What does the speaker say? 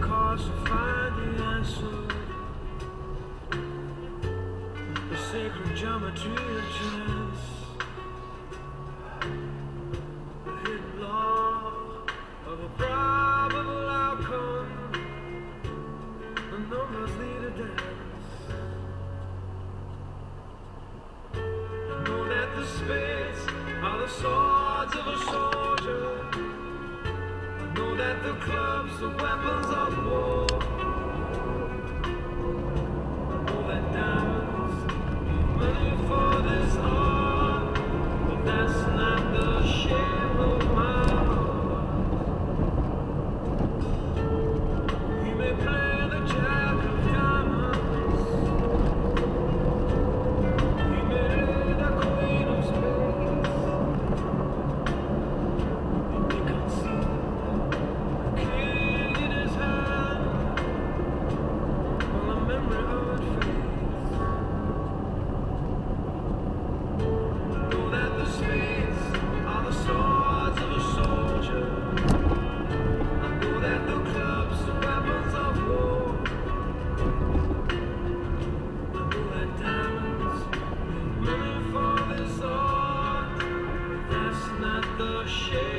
deals to find the answer. The sacred geometry of chance. The hidden law of a probable outcome. The numbers lead a dance. Know that the spades are the swords of a soldier that the clubs are weapons of war. shame.